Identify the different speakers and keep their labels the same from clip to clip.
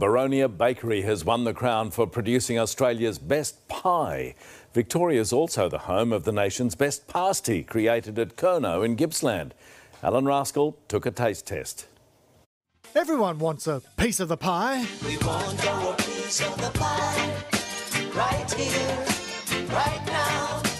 Speaker 1: Boronia Bakery has won the crown for producing Australia's best pie. Victoria is also the home of the nation's best pasty, created at Curnow in Gippsland. Alan Rascal took a taste test.
Speaker 2: Everyone wants a piece of the pie.
Speaker 3: We want our piece of the pie right here, right now.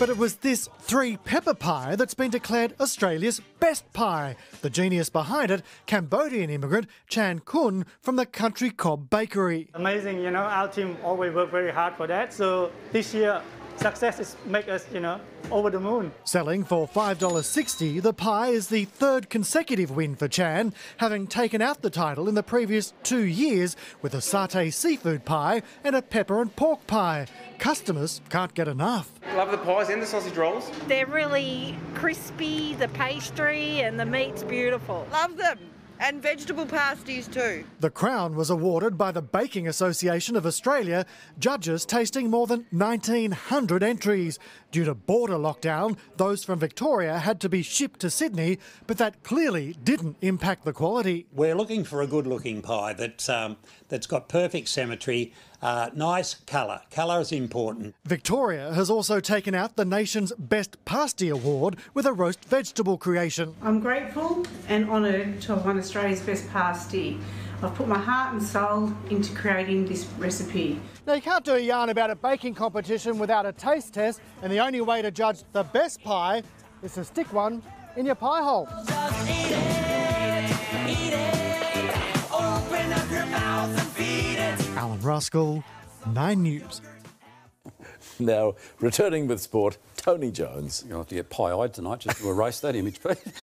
Speaker 2: But it was this three pepper pie that's been declared Australia's best pie. The genius behind it, Cambodian immigrant Chan Kun from the Country Cob Bakery.
Speaker 4: Amazing, you know, our team always work very hard for that. So this year, success is make us, you know, over the moon.
Speaker 2: Selling for $5.60, the pie is the third consecutive win for Chan, having taken out the title in the previous two years with a satay seafood pie and a pepper and pork pie. Customers can't get enough.
Speaker 5: Love the pies and the sausage rolls.
Speaker 6: They're really crispy, the pastry and the meat's beautiful.
Speaker 7: Love them. And vegetable pasties too.
Speaker 2: The crown was awarded by the Baking Association of Australia, judges tasting more than 1,900 entries. Due to border lockdown, those from Victoria had to be shipped to Sydney, but that clearly didn't impact the quality.
Speaker 8: We're looking for a good looking pie that's, um, that's got perfect symmetry, uh, nice colour. Colour is important.
Speaker 2: Victoria has also taken out the nation's Best Pasty Award with a roast vegetable creation.
Speaker 9: I'm grateful and honoured to have won Australia's Best Pasty. I've put my heart and soul into creating this recipe.
Speaker 2: Now, you can't do a yarn about a baking competition without a taste test, and the only way to judge the best pie is to stick one in your pie hole.
Speaker 3: It.
Speaker 2: Rascal, 9 News.
Speaker 1: Now, returning with sport, Tony Jones.
Speaker 10: You'll have to get pie-eyed tonight just to erase that image, Pete.